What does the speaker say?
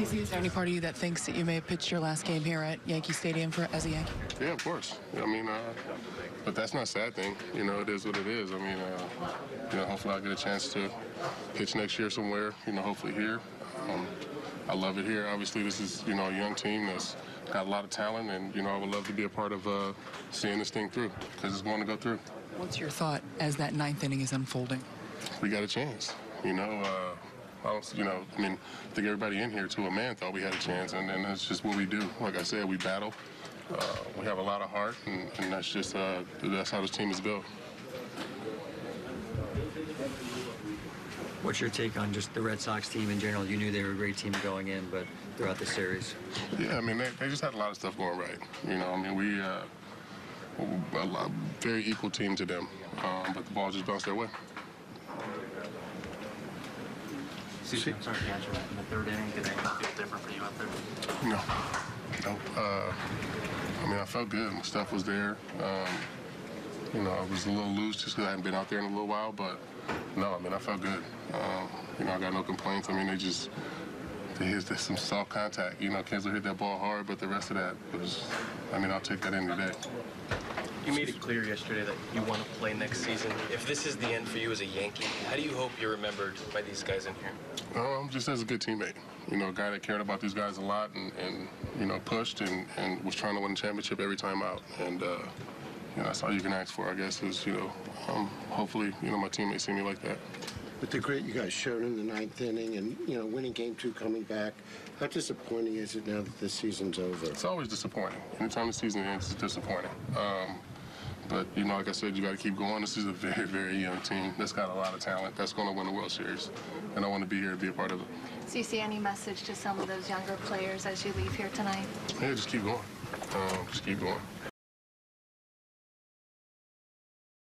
Is there any part of you that thinks that you may have pitched your last game here at Yankee Stadium for as a Yankee? Yeah, of course. I mean, uh, but that's not a sad thing. You know, it is what it is. I mean, uh, you know, hopefully I'll get a chance to pitch next year somewhere. You know, hopefully here. Um, I love it here. Obviously, this is you know a young team that's got a lot of talent, and you know I would love to be a part of uh, seeing this thing through because it's going to go through. What's your thought as that ninth inning is unfolding? We got a chance. You know. Uh, I don't, you know, I mean, I think everybody in here, to a man, thought we had a chance, and, and that's just what we do. Like I said, we battle. Uh, we have a lot of heart, and, and that's just uh, that's how this team is built. What's your take on just the Red Sox team in general? You knew they were a great team going in, but throughout the series. Yeah, I mean, they, they just had a lot of stuff going right. You know, I mean, we uh, a lot, very equal team to them, um, but the ball just bounced their way. I'm sorry the third inning. Did feel different for you out there? No, no. Uh, I mean, I felt good. My stuff was there. Um, you know, I was a little loose just because I hadn't been out there in a little while, but no, I mean, I felt good. Um, you know, I got no complaints. I mean, they just they hit some soft contact. You know, Kinsler hit that ball hard, but the rest of that was, I mean, I'll take that any day. You made it clear yesterday that you want to play next season. If this is the end for you as a Yankee, how do you hope you're remembered by these guys in here? Um, just as a good teammate, you know, a guy that cared about these guys a lot and, and you know, pushed and, and was trying to win a championship every time out. And, uh, you know, that's all you can ask for, I guess, is, you know, um, hopefully, you know, my teammates see me like that. With the grit you guys showed in the ninth inning and, you know, winning game two coming back, how disappointing is it now that the season's over? It's always disappointing. Anytime the season ends, it's disappointing. Um, but, you know, like I said, you got to keep going. This is a very, very young team that's got a lot of talent that's going to win the World Series. And I want to be here to be a part of it. Do you see any message to some of those younger players as you leave here tonight? Yeah, just keep going. Um, just keep going.